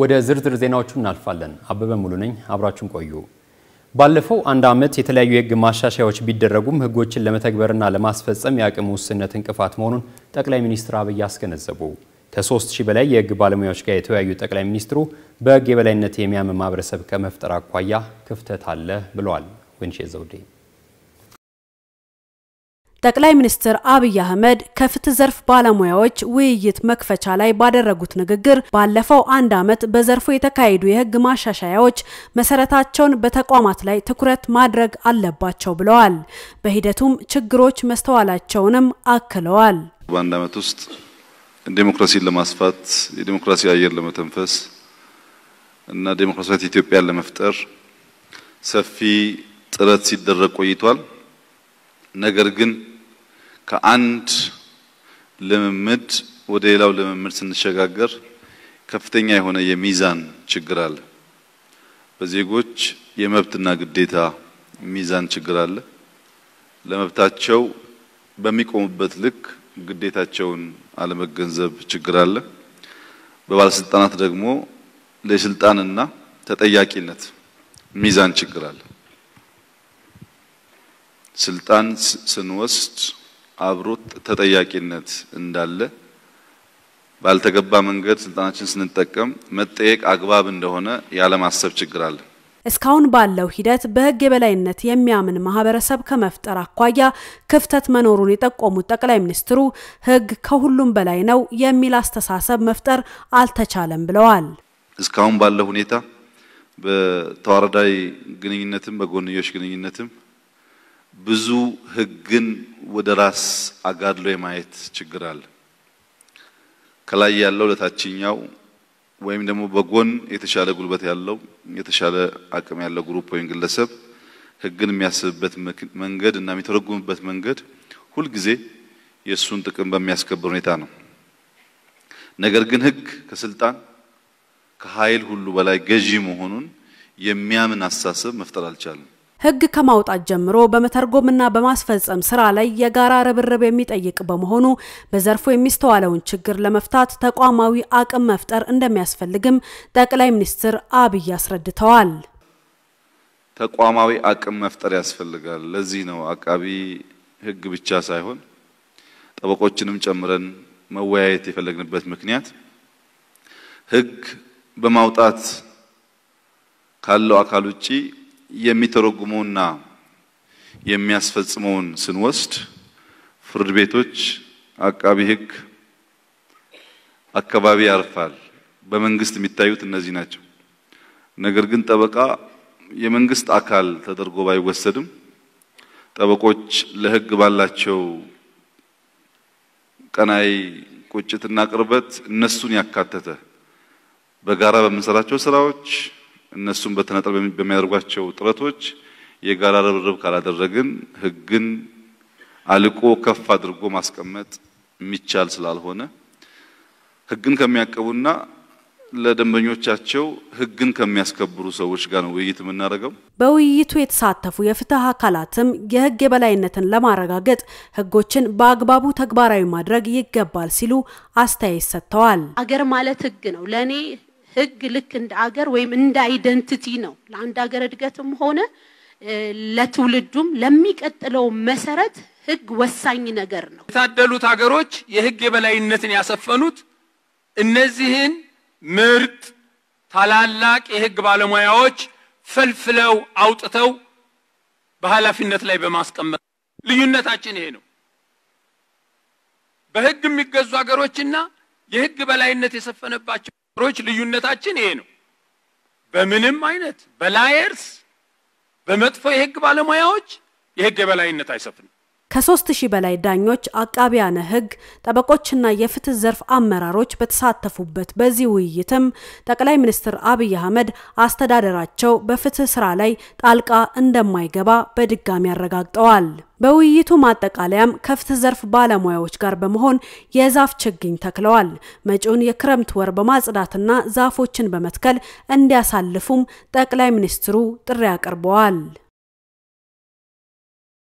ወደ ዝርዝር ዜናዎቹ እናልፋለን። አበበ ሙሉ ነኝ፣ አብራችሁን ቆዩ። ባለፈው አንድ ዓመት የተለያዩ የሕግ ማሻሻያዎች ቢደረጉም ሕጎችን ለመተግበርና ለማስፈጸም የአቅም ውስንነት እንቅፋት መሆኑን ጠቅላይ ሚኒስትር አብይ አስገነዘቡ። ከሶስት ሺህ በላይ የሕግ ባለሙያዎች ጋር የተወያዩ ጠቅላይ ሚኒስትሩ በሕግ የበላይነት የሚያምን ማህበረሰብ ከመፍጠር አኳያ ክፍተት አለ ብለዋል። ወንሼ ዘውዴ ጠቅላይ ሚኒስትር አብይ አህመድ ከፍትህ ዘርፍ ባለሙያዎች ውይይት መክፈቻ ላይ ባደረጉት ንግግር ባለፈው አንድ ዓመት በዘርፉ የተካሄዱ የህግ ማሻሻያዎች መሰረታቸውን በተቋማት ላይ ትኩረት ማድረግ አለባቸው ብለዋል። በሂደቱም ችግሮች መስተዋላቸውንም አክለዋል። በአንድ ዓመት ውስጥ ዴሞክራሲን ለማስፋት የዴሞክራሲ አየር ለመተንፈስ እና ዴሞክራሲያዊት ኢትዮጵያን ለመፍጠር ሰፊ ጥረት ሲደረግ ቆይቷል። ነገር ግን ከአንድ ልምምድ ወደ ሌላው ልምምድ ስንሸጋገር ከፍተኛ የሆነ የሚዛን ችግር አለ። በዜጎች የመብትና ግዴታ ሚዛን ችግር አለ። ለመብታቸው በሚቆሙበት ልክ ግዴታቸውን አለመገንዘብ ችግር አለ። በባለስልጣናት ደግሞ ለስልጣንና ተጠያቂነት ሚዛን ችግር አለ። ስልጣን ስንወስድ አብሮ ተጠያቂነት እንዳለ ባልተገባ መንገድ ስልጣናችን ስንጠቀም መጠየቅ አግባብ እንደሆነ ያለማሰብ ችግር አለ። እስካሁን ባለው ሂደት በሕግ የበላይነት የሚያምን ማህበረሰብ ከመፍጠር አኳያ ክፍተት መኖሩን የጠቆሙት ጠቅላይ ሚኒስትሩ ሕግ ከሁሉም በላይ ነው የሚል አስተሳሰብ መፍጠር አልተቻለም ብለዋል። እስካሁን ባለው ሁኔታ በተዋረዳዊ ግንኙነትም በጎንዮሽ ግንኙነትም ብዙ ሕግን ወደ ራስ አጋድሎ የማየት ችግር አለ። ከላይ ያለው ለታችኛው ወይም ደግሞ በጎን የተሻለ ጉልበት ያለው የተሻለ አቅም ያለው ግሩፕ ወይም ግለሰብ ሕግን የሚያስብበት መንገድ እና የሚተረጉምበት መንገድ ሁልጊዜ የእሱን ጥቅም በሚያስከብር ሁኔታ ነው። ነገር ግን ሕግ ከስልጣን ከኃይል ሁሉ በላይ ገዢ መሆኑን የሚያምን አስተሳሰብ መፍጠር አልቻለም። ህግ ከማውጣት ጀምሮ በመተርጎምና በማስፈጸም ስራ ላይ የጋራ ርብርብ የሚጠይቅ በመሆኑ በዘርፉ የሚስተዋለውን ችግር ለመፍታት ተቋማዊ አቅም መፍጠር እንደሚያስፈልግም ጠቅላይ ሚኒስትር አብይ አስረድተዋል። ተቋማዊ አቅም መፍጠር ያስፈልጋል። ለዚህ ነው አቃቢ ህግ ብቻ ሳይሆን ጠበቆችንም ጨምረን መወያየት የፈለግንበት ምክንያት ህግ በማውጣት ካለው አካል ውጪ የሚተረጉመውና የሚያስፈጽመውን ስንወስድ ፍርድ ቤቶች፣ አቃቢ ህግ አካባቢ ያርፋል። በመንግስት የሚታዩት እነዚህ ናቸው። ነገር ግን ጠበቃ የመንግስት አካል ተደርጎ ባይወሰድም ጠበቆች ለህግ ባላቸው ቀናይ ቁጭትና ቅርበት እነሱን ያካተተ በጋራ በምንሰራቸው ስራዎች እነሱም በተናጠል በሚያደርጓቸው ጥረቶች የጋራ ርብርብ ካላደረግን ህግን አልቆ ከፍ አድርጎ ማስቀመጥ የሚቻል ስላልሆነ ህግን ከሚያቀቡና ለደንበኞቻቸው ህግን ከሚያስከብሩ ሰዎች ጋር ነው ውይይት የምናደርገው። በውይይቱ የተሳተፉ የፍትህ አካላትም የህግ የበላይነትን ለማረጋገጥ ህጎችን በአግባቡ ተግባራዊ ማድረግ ይገባል ሲሉ አስተያየት ሰጥተዋል። አገር ማለት ህግ ነው። ለእኔ ህግ ልክ እንደ አገር ወይም እንደ አይደንቲቲ ነው። ለአንድ ሀገር እድገትም ሆነ ለትውልዱም ለሚቀጥለው መሰረት ህግ ወሳኝ ነገር ነው። የታደሉት ሀገሮች የህግ የበላይነትን ያሰፈኑት እነዚህን ምርጥ ታላላቅ የህግ ባለሙያዎች ፈልፍለው አውጥተው በኃላፊነት ላይ በማስቀመጥ ልዩነታችን ይሄ ነው። በህግ የሚገዙ ሀገሮችና የህግ በላይነት የሰፈነባቸው ሀገሮች ልዩነታችን ይሄ ነው። በምንም አይነት በላየርስ በመጥፎ የህግ ባለሙያዎች የህግ የበላይነት አይሰፍንም። ከሶስት ሺህ በላይ ዳኞች፣ አቃቢያነ ህግ፣ ጠበቆችና የፍትህ ዘርፍ አመራሮች በተሳተፉበት በዚህ ውይይትም ጠቅላይ ሚኒስትር አብይ አህመድ አስተዳደራቸው በፍትህ ስራ ላይ ጣልቃ እንደማይገባ በድጋሚ አረጋግጠዋል። በውይይቱ ማጠቃለያም ከፍትህ ዘርፍ ባለሙያዎች ጋር በመሆን የዛፍ ችግኝ ተክለዋል። መጪውን የክረምት ወር በማጽዳትና ዛፎችን በመትከል እንዲያሳልፉም ጠቅላይ ሚኒስትሩ ጥሪ አቅርበዋል።